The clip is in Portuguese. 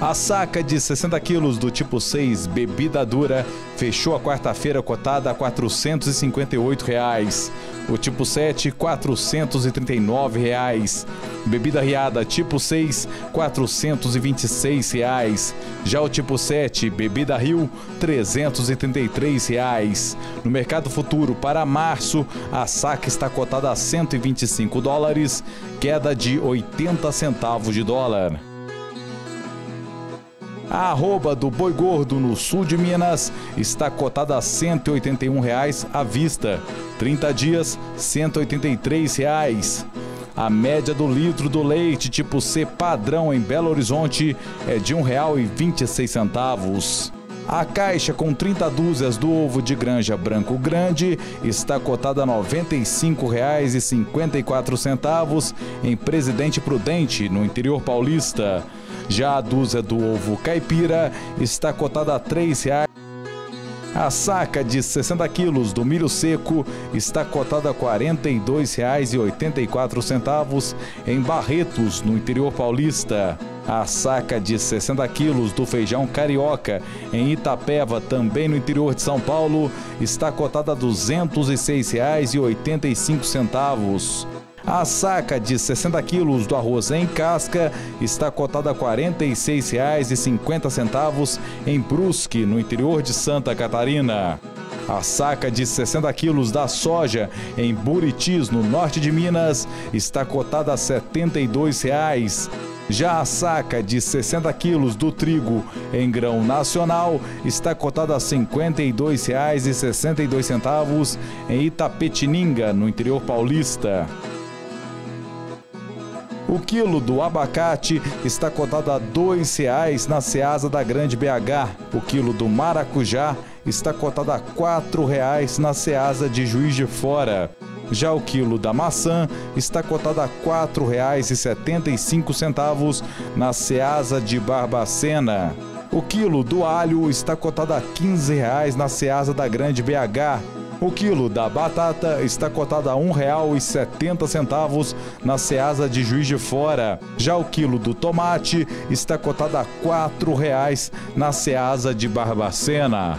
A saca de 60 quilos do tipo 6 bebida dura fechou a quarta-feira cotada a 458 reais. O tipo 7, 439 reais. Bebida riada tipo 6, 426 reais. Já o tipo 7, bebida Rio, 333 reais. No mercado futuro para março, a saca está cotada a 125 dólares, queda de 80 centavos de dólar. A arroba do boi gordo no sul de Minas está cotada a 181 reais à vista. 30 dias, 183 reais. A média do litro do leite tipo C padrão em Belo Horizonte é de R$ 1,26. A caixa com 30 dúzias do ovo de granja branco grande está cotada a R$ 95,54 em Presidente Prudente, no interior paulista. Já a dúzia do ovo caipira está cotada a R$ 3,00. A saca de 60 quilos do milho seco está cotada a R$ 42,84 em Barretos, no interior paulista. A saca de 60 quilos do feijão carioca em Itapeva, também no interior de São Paulo, está cotada a R$ 206,85. A saca de 60 quilos do arroz em casca está cotada a R$ 46,50 em Brusque, no interior de Santa Catarina. A saca de 60 quilos da soja em Buritis, no norte de Minas, está cotada a R$ 72,00. Já a saca de 60 quilos do trigo em grão nacional está cotada a R$ 52,62 em Itapetininga, no interior paulista. O quilo do abacate está cotado a R$ 2,00 na Ceasa da Grande BH. O quilo do maracujá está cotado a R$ 4,00 na Ceasa de Juiz de Fora. Já o quilo da maçã está cotado a R$ 4,75 na Ceasa de Barbacena. O quilo do alho está cotado a R$ 15,00 na Ceasa da Grande BH. O quilo da batata está cotado a R$ 1,70 na Ceasa de Juiz de Fora. Já o quilo do tomate está cotado a R$ 4,00 na Ceasa de Barbacena.